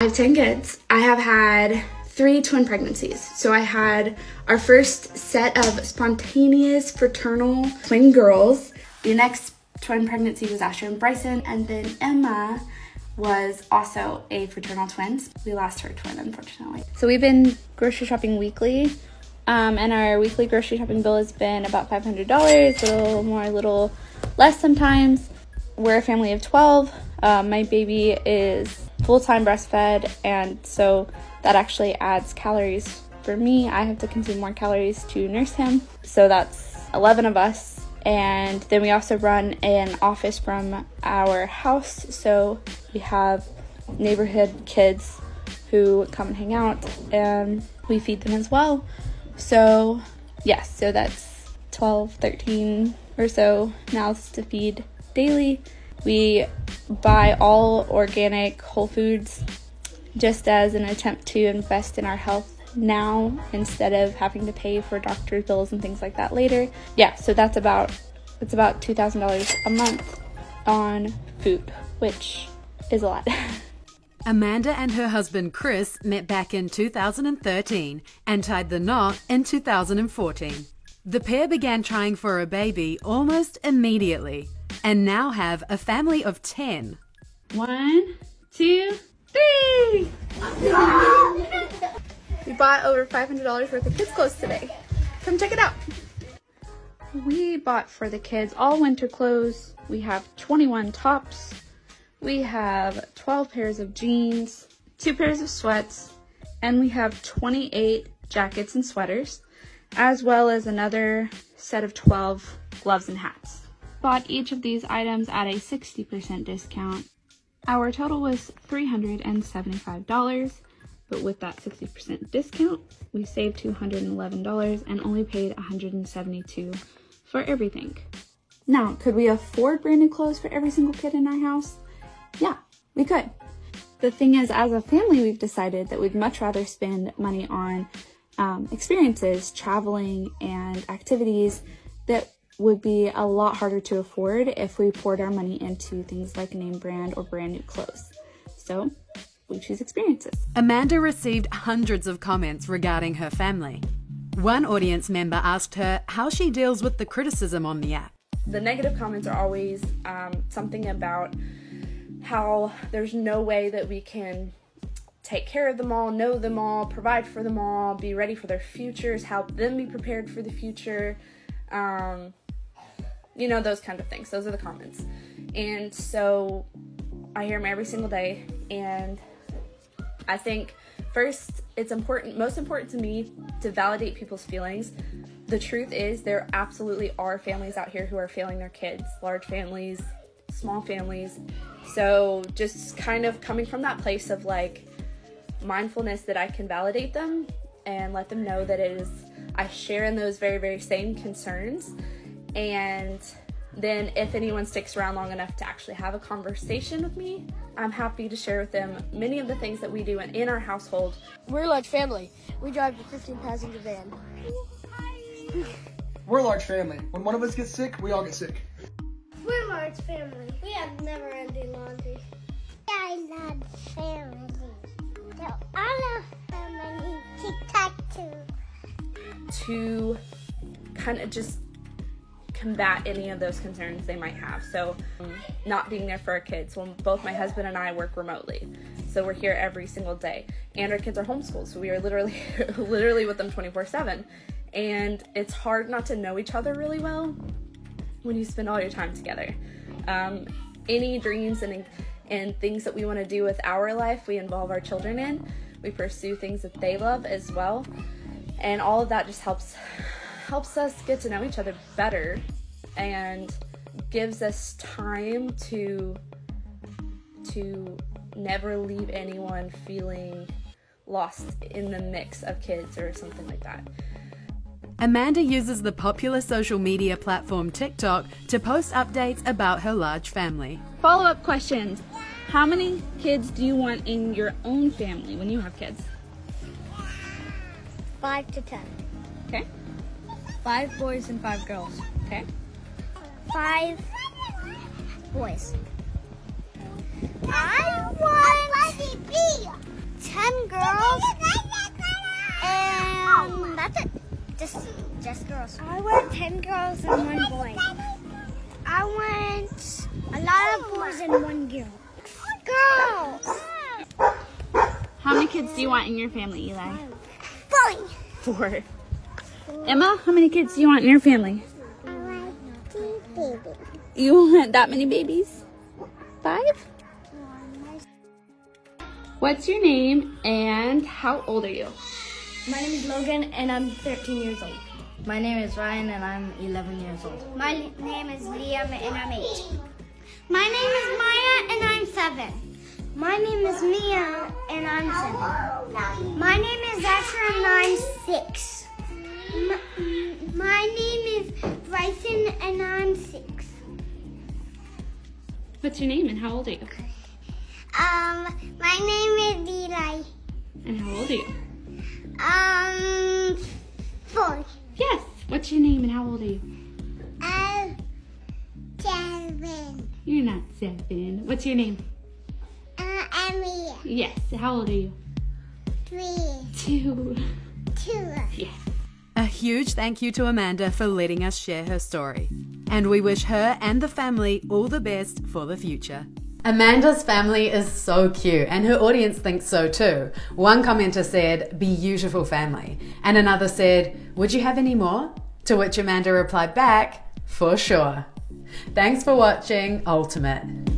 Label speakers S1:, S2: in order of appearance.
S1: I have 10 kids. I have had three twin pregnancies. So I had our first set of spontaneous fraternal twin girls. The next twin pregnancy was Asher and Bryson, and then Emma was also a fraternal twins. We lost her twin, unfortunately. So we've been grocery shopping weekly, um, and our weekly grocery shopping bill has been about $500, a little more, a little less sometimes. We're a family of 12. Uh, my baby is full time breastfed, and so that actually adds calories for me. I have to consume more calories to nurse him. So that's 11 of us. And then we also run an office from our house. So we have neighborhood kids who come and hang out and we feed them as well. So, yes, so that's 12, 13 or so mouths to feed daily. We buy all organic whole foods just as an attempt to invest in our health now instead of having to pay for doctor bills and things like that later. Yeah, so that's about it's about $2,000 a month on food, which is a lot.
S2: Amanda and her husband Chris met back in 2013 and tied the knot in 2014. The pair began trying for a baby almost immediately and now have a family of 10.
S1: One, two, three! we bought over $500 worth of kids' clothes today. Come check it out. We bought for the kids all winter clothes. We have 21 tops. We have 12 pairs of jeans, two pairs of sweats, and we have 28 jackets and sweaters, as well as another set of 12 gloves and hats. Bought each of these items at a 60% discount. Our total was $375, but with that 60% discount, we saved $211 and only paid $172 for everything. Now, could we afford brand new clothes for every single kid in our house? Yeah, we could. The thing is, as a family, we've decided that we'd much rather spend money on um, experiences, traveling, and activities that would be a lot harder to afford if we poured our money into things like a name brand or brand new clothes. So we choose experiences.
S2: Amanda received hundreds of comments regarding her family. One audience member asked her how she deals with the criticism on the app.
S1: The negative comments are always um, something about how there's no way that we can take care of them all, know them all, provide for them all, be ready for their futures, help them be prepared for the future. Um, you know, those kind of things. Those are the comments. And so I hear them every single day. And I think first, it's important, most important to me to validate people's feelings. The truth is, there absolutely are families out here who are failing their kids, large families, small families. So just kind of coming from that place of like mindfulness that I can validate them and let them know that it is, I share in those very, very same concerns and then if anyone sticks around long enough to actually have a conversation with me, I'm happy to share with them many of the things that we do in, in our household.
S3: We're a large family. We drive a 15 passenger van.
S4: We're a large family. When one of us gets sick, we all get sick.
S5: We're a large family. We have never ending laundry.
S6: I love family. So all of family tic tac toe.
S1: To kind of just combat any of those concerns they might have. So, um, not being there for our kids. Well, both my husband and I work remotely, so we're here every single day, and our kids are homeschooled, so we are literally, literally with them 24/7, and it's hard not to know each other really well when you spend all your time together. Um, any dreams and and things that we want to do with our life, we involve our children in. We pursue things that they love as well, and all of that just helps helps us get to know each other better and gives us time to to never leave anyone feeling lost in the mix of kids or something like that.
S2: Amanda uses the popular social media platform TikTok to post updates about her large family.
S1: Follow up questions How many kids do you want in your own family when you have kids?
S5: Five to ten.
S3: Five boys and five girls,
S1: okay?
S5: Five boys. I want ten girls and that's it. Just, just girls. I want ten girls and one boy. I want a lot of boys and one girl. Girls.
S1: How many kids do you want in your family, Eli?
S5: Four.
S1: Four. Emma, how many kids do you want in your family?
S6: I want two babies.
S1: You want that many babies? Five? What's your name and how old are you?
S3: My name is Logan and I'm 13 years old.
S7: My name is Ryan and I'm 11 years old.
S5: My name is Liam and I'm 8. My name is Maya and I'm 7. My name is Mia and I'm 7. My name is Asher and I'm 6. My, my name is Bryson and I'm 6.
S1: What's your name and how old are you?
S6: Um, my name is Eli.
S1: And how old are you?
S6: Um, four.
S1: Yes. What's your name and how old are you?
S6: Um, seven.
S1: You're not seven. What's your name?
S6: Uh, Emily.
S1: Yes. How old are you?
S6: Three.
S1: Two.
S6: Two.
S1: Yes.
S2: A huge thank you to Amanda for letting us share her story. And we wish her and the family all the best for the future. Amanda's family is so cute, and her audience thinks so too. One commenter said, Beautiful family. And another said, Would you have any more? To which Amanda replied back, For sure. Thanks for watching Ultimate.